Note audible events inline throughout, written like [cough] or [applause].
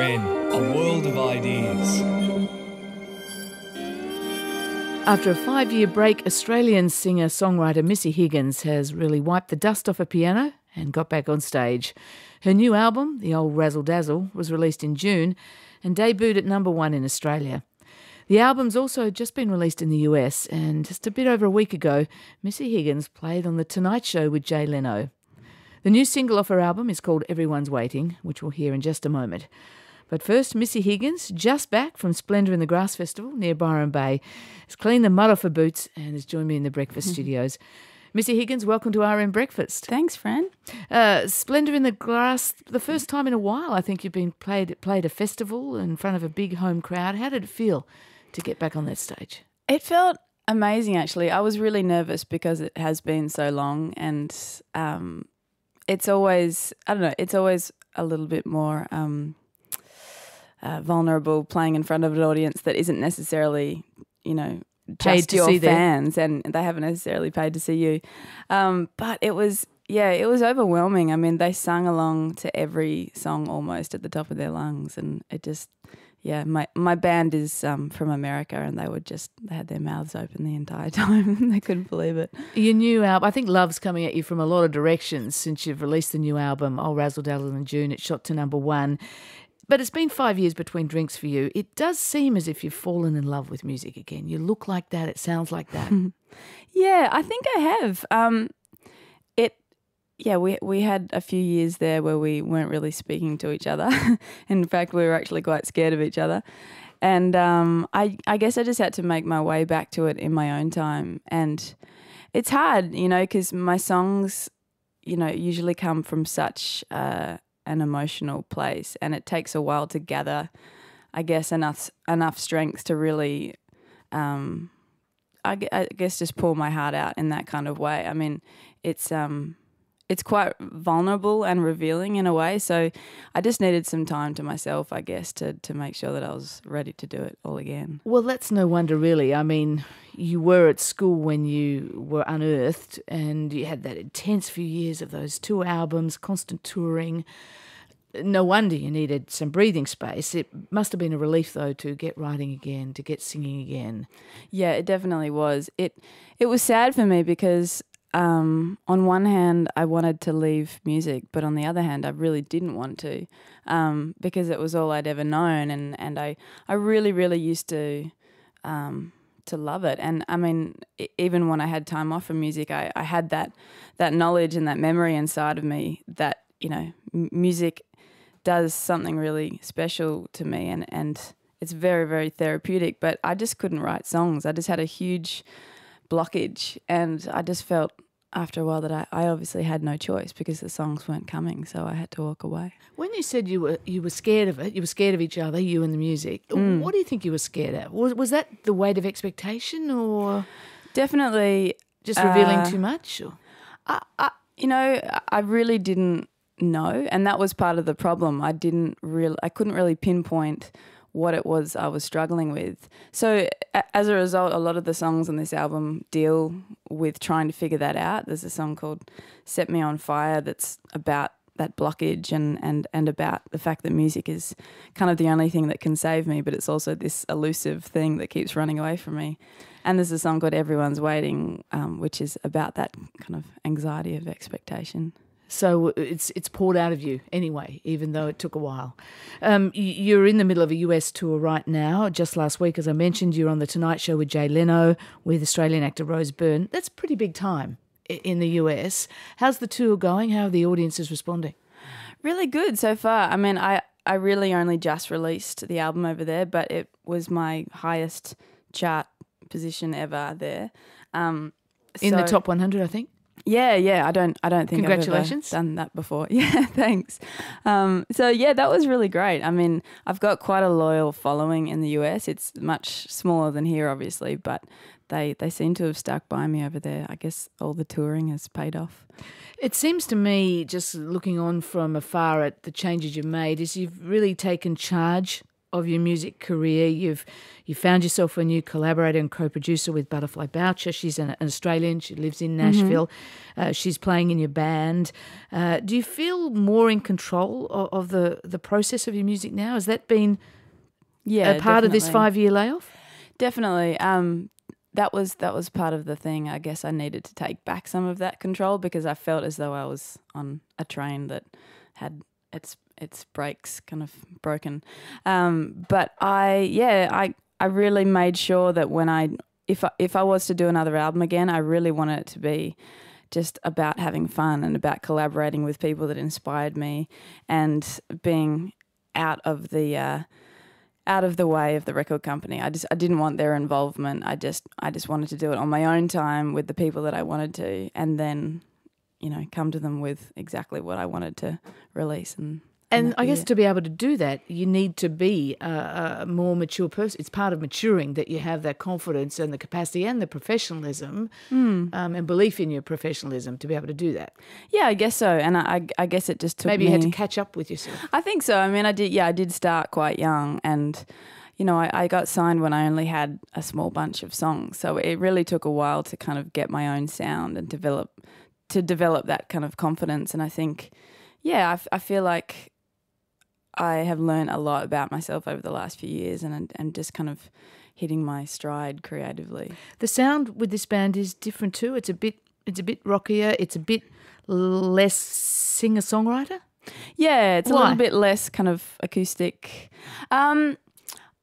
A world of ideas. After a five year break, Australian singer songwriter Missy Higgins has really wiped the dust off a piano and got back on stage. Her new album, The Old Razzle Dazzle, was released in June and debuted at number one in Australia. The album's also just been released in the US, and just a bit over a week ago, Missy Higgins played on The Tonight Show with Jay Leno. The new single off her album is called Everyone's Waiting, which we'll hear in just a moment. But first, Missy Higgins, just back from Splendour in the Grass Festival near Byron Bay, has cleaned the mud off her boots and has joined me in the breakfast studios. Missy Higgins, welcome to RN Breakfast. Thanks, Fran. Uh, Splendour in the Grass, the first time in a while, I think you've been played played a festival in front of a big home crowd. How did it feel to get back on that stage? It felt amazing, actually. I was really nervous because it has been so long, and um, it's always I don't know. It's always a little bit more um, uh, vulnerable playing in front of an audience that isn't necessarily, you know, Paid just to your see them. fans, and they haven't necessarily paid to see you. Um, but it was. Yeah, it was overwhelming. I mean, they sung along to every song almost at the top of their lungs, and it just, yeah. My my band is um, from America, and they would just they had their mouths open the entire [laughs] time. they couldn't believe it. Your new album, I think Love's coming at you from a lot of directions since you've released the new album, Oh Razzle Dazzle in June. It shot to number one. But it's been five years between drinks for you. It does seem as if you've fallen in love with music again. You look like that. It sounds like that. [laughs] Yeah, I think I have. Um, it, yeah, we we had a few years there where we weren't really speaking to each other. [laughs] In fact, we were actually quite scared of each other, and um, I I guess I just had to make my way back to it in my own time, and it's hard, you know, because my songs, you know, usually come from such uh, an emotional place, and it takes a while to gather, I guess, enough enough strength to really. Um, I, I guess just pour my heart out in that kind of way. I mean, it's um, it's quite vulnerable and revealing in a way. So I just needed some time to myself, I guess, to to make sure that I was ready to do it all again. Well, that's no wonder, really. I mean, you were at school when you were unearthed, and you had that intense few years of those two albums, constant touring. No wonder you needed some breathing space. It must have been a relief, though, to get writing again, to get singing again. Yeah, it definitely was. It it was sad for me because um, on one hand I wanted to leave music, but on the other hand I really didn't want to um, because it was all I'd ever known, and and I I really really used to. Um, to love it, and I mean, even when I had time off from music, I, I had that that knowledge and that memory inside of me that you know music does something really special to me, and and it's very very therapeutic. But I just couldn't write songs. I just had a huge blockage, and I just felt after a while that I, I obviously had no choice because the songs weren't coming, so I had to walk away. When you said you were you were scared of it, you were scared of each other, you and the music. What do you think you were scared of? Was was that the weight of expectation, or Definitely, just revealing Uh, too much? Or? I, I, you know, I really didn't know, and that was part of the problem. I didn't real, I couldn't really pinpoint what it was I was struggling with. So as a result, a lot of the songs on this album deal with trying to figure that out. There's a song called "Set Me on Fire" that's about that blockage and, and, and about the fact that music is kind of the only thing that can save me, but it's also this elusive thing that keeps running away from me. And there's a song called Everyone's Waiting, um, which is about that kind of anxiety of expectation. So it's it's poured out of you anyway, even though it took a while. Um, you're in the middle of a US tour right now. Just last week, as I mentioned, you're on the Tonight Show with Jay Leno with Australian actor Rose Byrne. That's pretty big time in the US. How's the tour going? How are the audiences responding? Really good so far. I mean, I, I really only just released the album over there, but it was my highest chart position ever there. Um, In the top 100, I think. Yeah, yeah. I don't. I don't think Congratulations. I've ever done that before. [laughs] Yeah, thanks. Um, so yeah, that was really great. I mean, I've got quite a loyal following in the US. It's much smaller than here, obviously, but they they seem to have stuck by me over there. I guess all the touring has paid off. It seems to me, just looking on from afar at the changes you've made, is you've really taken charge of your music career. You've you found yourself a new collaborator and co-producer with Butterfly Boucher. She's an, an Australian. She lives in Nashville. Mm-hmm. Uh, she's playing in your band. Uh, do you feel more in control of, of, the the process of your music now? Has that been yeah a part definitely. of this five year layoff? Definitely. Um, that was that was part of the thing. I guess I needed to take back some of that control because I felt as though I was on a train that had its its brakes kind of broken. Um, but I yeah I I really made sure that when I if I, if I was to do another album again, I really wanted it to be just about having fun and about collaborating with people that inspired me and being out of the uh, out of the way of the record company. I just I didn't want their involvement. I just I just wanted to do it on my own time with the people that I wanted to, and then you know come to them with exactly what I wanted to release and and I guess to be able to do that, you need to be a, a, more mature person. It's part of maturing that you have that confidence and the capacity and the professionalism mm. um, and belief in your professionalism to be able to do that. Yeah, I guess so. And I, I guess it just took maybe me, you had to catch up with yourself. I think so. I mean, I did. Yeah, I did start quite young, and you know, I, I got signed when I only had a small bunch of songs. So it really took a while to kind of get my own sound and develop to develop that kind of confidence. And I think, yeah, I, I feel like I have learned a lot about myself over the last few years and and just kind of hitting my stride creatively. The sound with this band is different too. It's a bit it's a bit rockier, it's a bit less singer-songwriter. Yeah, it's Why? a little bit less kind of acoustic. Um,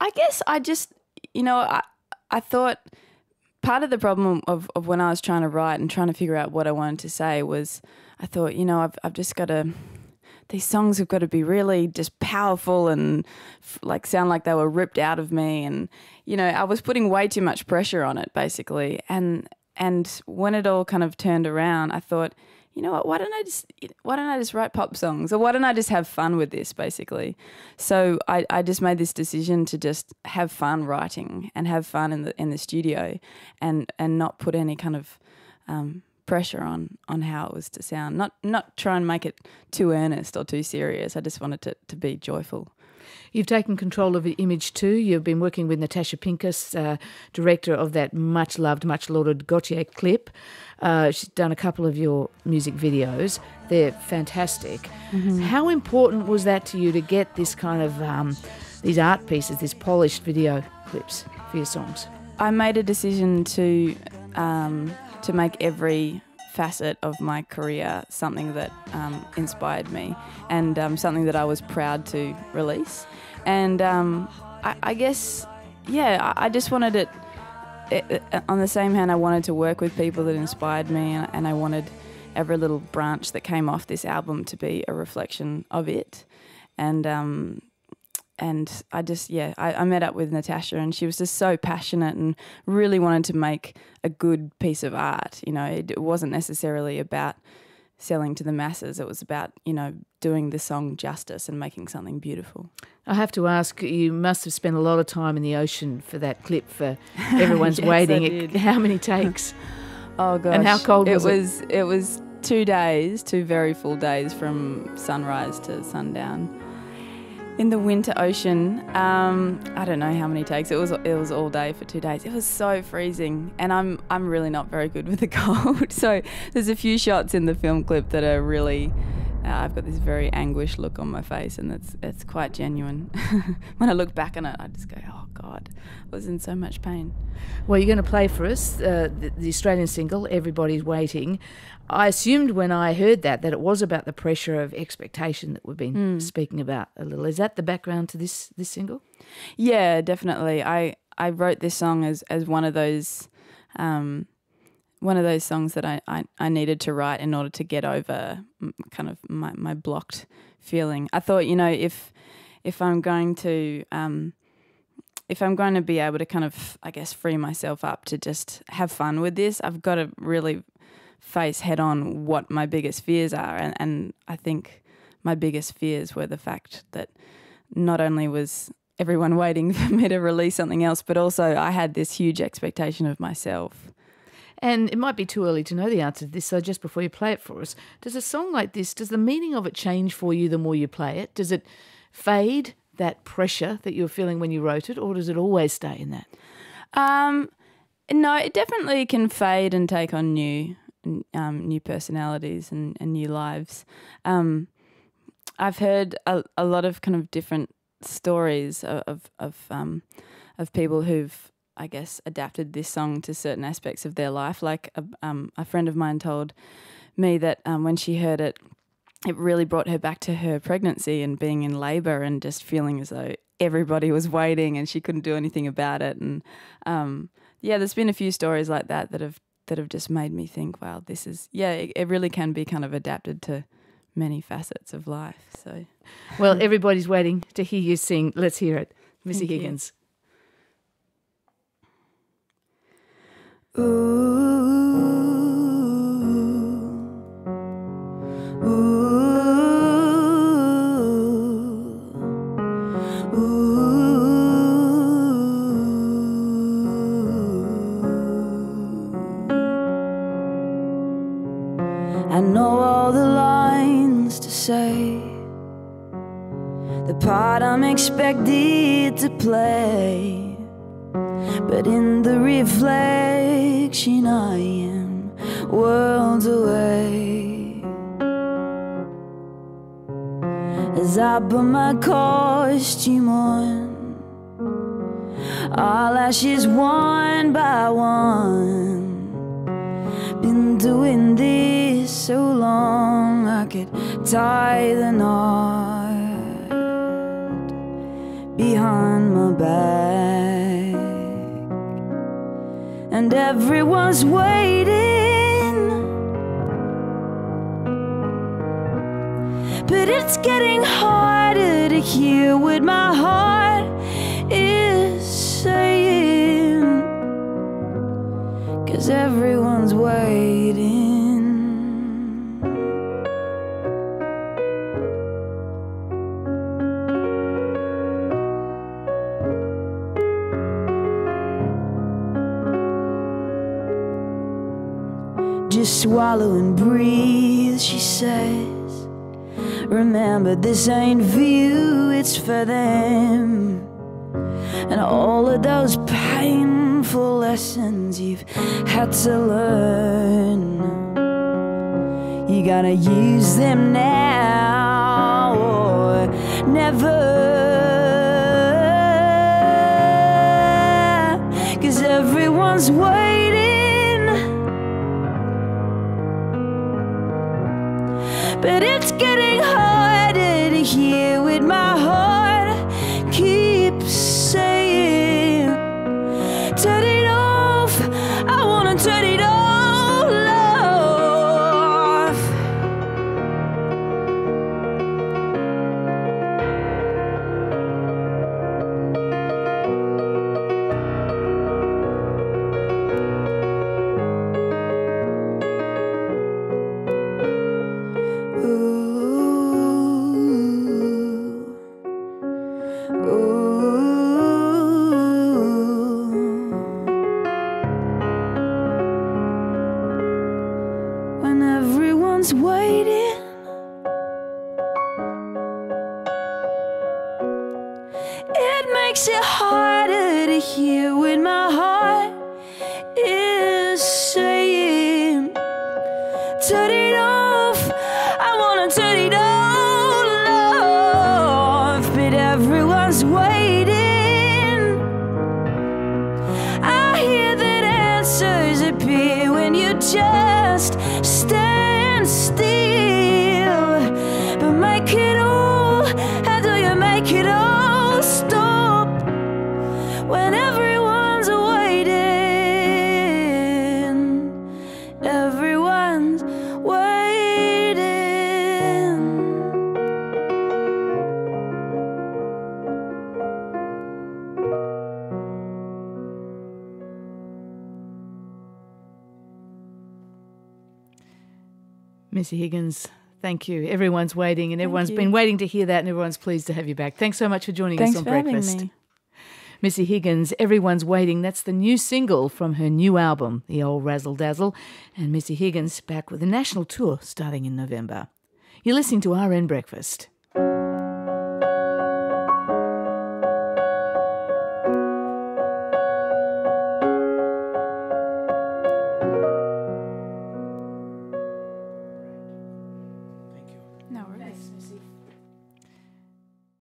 I guess I just, you know, I I thought part of the problem of, of when I was trying to write and trying to figure out what I wanted to say was I thought, you know, I've I've just got to these songs have got to be really just powerful and like sound like they were ripped out of me and you know I was putting way too much pressure on it basically. And and when it all kind of turned around I thought you know what? Why don't I just why don't I just write pop songs? Or why don't I just have fun with this basically? So I, I just made this decision to just have fun writing and have fun in the in the studio and and not put any kind of um, pressure on on how it was to sound. Not not try and make it too earnest or too serious. I just wanted it to be joyful. You've taken control of the image too. You've been working with Natasha Pincus, uh, director of that much loved, much lauded Gotye clip. Uh, she's done a couple of your music videos. They're fantastic. Mm-hmm. How important was that to you to get this kind of um, these art pieces, these polished video clips for your songs? I made a decision to um, to make every facet of my career something that um, inspired me and um, something that I was proud to release. And um, I, I, guess, yeah, I, I just wanted it, it, it, On the same hand, I wanted to work with people that inspired me, and, and I wanted every little branch that came off this album to be a reflection of it. And um, and I just yeah I, I, met up with Natasha and she was just so passionate and really wanted to make a good piece of art. You know, it, it, wasn't necessarily about selling to the masses. It was about you know doing the song justice and making something beautiful. I have to ask, you must have spent a lot of time in the ocean for that clip. For [laughs] everyone's yes, waiting. how many takes? [laughs] oh gosh! And how cold it was it? Was, it was two days, two very full days from sunrise to sundown in the winter ocean. Um, I don't know how many takes. It was it was all day for two days. It was so freezing, and I'm I'm really not very good with the [laughs] cold. so there's a few shots in the film clip that are really. Uh, I've got this very anguished look on my face, and it's it's quite genuine. [laughs] when I look back on it, I just go, "Oh God, I was in so much pain." Well, you're going to play for us uh, the, the Australian single "Everybody's Waiting." I assumed when I heard that that it was about the pressure of expectation that we've been mm. speaking about a little. Is that the background to this this single? Yeah, definitely. I I wrote this song as as one of those um, one of those songs that I, I, I needed to write in order to get over kind of my, my blocked feeling. I thought, you know, if if I'm going to um, if I'm going to be able to kind of I guess free myself up to just have fun with this, I've got to really face head on what my biggest fears are. And, and I think my biggest fears were the fact that not only was everyone [laughs] waiting for me to release something else, but also I had this huge expectation of myself. And it might be too early to know the answer to this, so just before you play it for us, does a song like this, does the meaning of it change for you the more you play it? Does it fade that pressure that you were feeling when you wrote it, or does it always stay in that? Um, no, it definitely can fade and take on new um, new personalities and, and new lives. Um, I've heard a, a lot of kind of different stories of of um, of people who've I guess adapted this song to certain aspects of their life. Like a, um, a friend of mine told me that um, when she heard it, it really brought her back to her pregnancy and being in labor and just feeling as though everybody was waiting and she couldn't do anything about it. And um, yeah, there's been a few stories like that that have that have just made me think, wow, this is yeah, it, it really can be kind of adapted to many facets of life. So, well, everybody's waiting to hear you sing. Let's hear it, Missy Thank Higgins. Ooh, ooh, I'm expected to play. But in the reflection, I am worlds away. As I put my costume on, all ashes one by one. Been doing this so long, I could tie the knot behind my back and everyone's waiting. But it's getting harder to hear what my heart is saying. Cause everyone's waiting. Swallow and breathe, she says. Remember, this ain't for you, it's for them. And all of those painful lessons you've had to learn. You gotta use them now or never. Cause everyone's waiting. But it's getting harder to hear what my heart keeps saying. Turn it Missy Higgins, thank you. Everyone's waiting, and everyone's been waiting to hear that, and everyone's pleased to have you back. Thanks so much for joining Thanks us on for having Breakfast. me. Missy Higgins, Everyone's Waiting. That's the new single from her new album, The Old Razzle Dazzle. And Missy Higgins back with a national tour starting in November. You're listening to RN Breakfast.